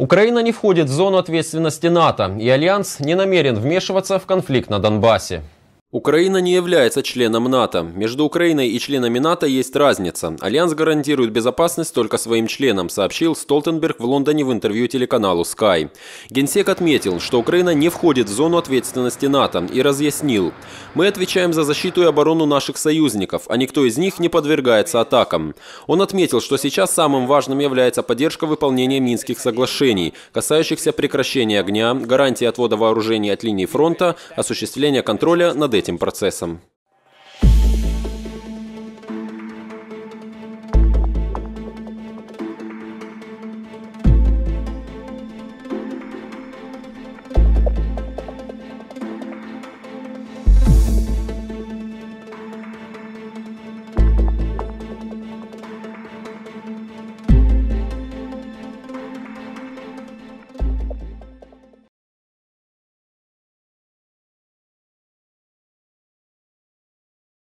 Украина не входит в зону ответственности НАТО, и Альянс не намерен вмешиваться в конфликт на Донбассе. Украина не является членом НАТО. Между Украиной и членами НАТО есть разница. Альянс гарантирует безопасность только своим членам, сообщил Столтенберг в Лондоне в интервью телеканалу Sky. Генсек отметил, что Украина не входит в зону ответственности НАТО и разъяснил. «Мы отвечаем за защиту и оборону наших союзников, а никто из них не подвергается атакам». Он отметил, что сейчас самым важным является поддержка выполнения Минских соглашений, касающихся прекращения огня, гарантии отвода вооружений от линии фронта, осуществления контроля над этим процессом.